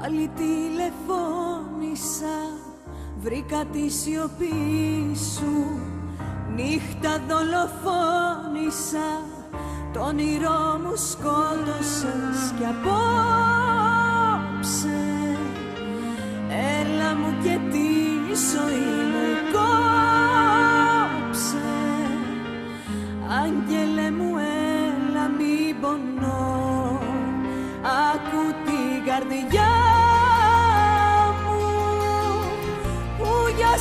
Πάλι τηλεφώνησα. Βρήκα τη σιωπή σου Νύχτα δολοφόνησα. Το όνειρό μου σκότωσες Κι απόψε. Έλα μου και τη ζωή μου κόψε. Άγγελε μου έλα μην πονώ. Άκου την καρδιά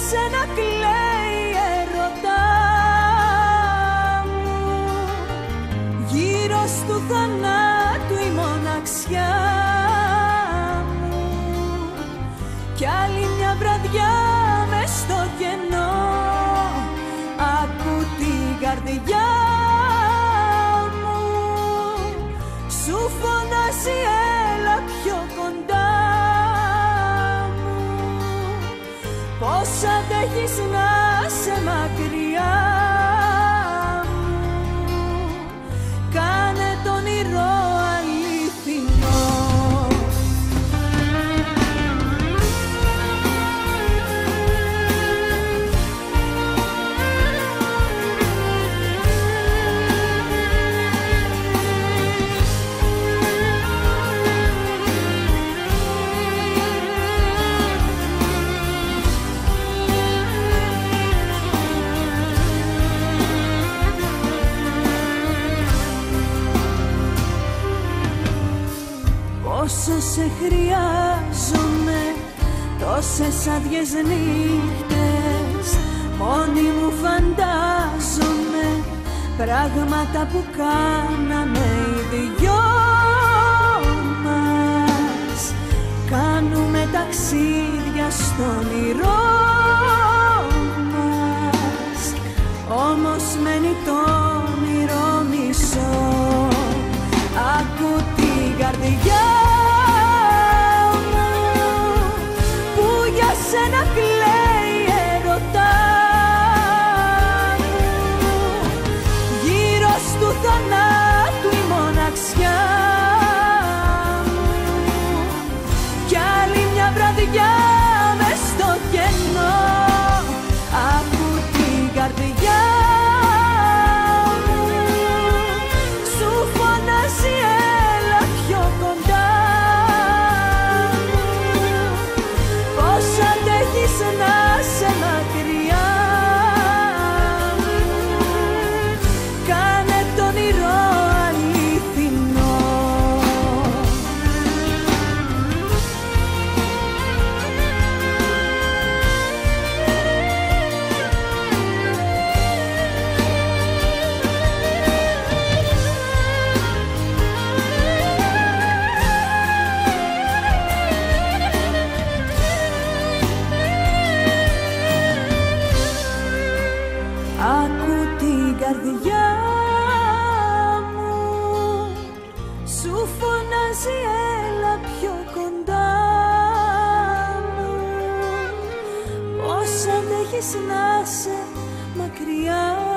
σένα κλαίει ερωτά μου. Γύρω στου θανάτου η μοναξιά μου. Κι άλλη μια βραδιά μες στο κενό. Άκου την καρδιά yesin σε χρειάζομαι Τόσες άδειες νύχτες Μόνη μου φαντάζομαι. Πράγματα που κάναμε οι δυο μας. Κάνουμε ταξίδια στον όνειρό μας. Όμως μένει το μια βραδιά nasce uma criança.